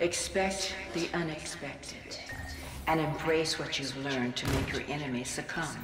Expect the unexpected and embrace what you've learned to make your enemies succumb.